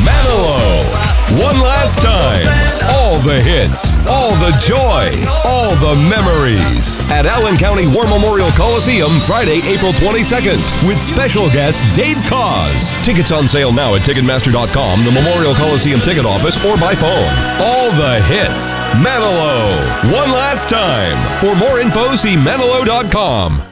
Manilow. One last time. All the hits, all the joy, all the memories. At Allen County War Memorial Coliseum, Friday, April 22nd, with special guest Dave Koz. Tickets on sale now at Ticketmaster.com, the Memorial Coliseum ticket office, or by phone. All the hits. Manilow. One last time. For more info, see Manilow.com.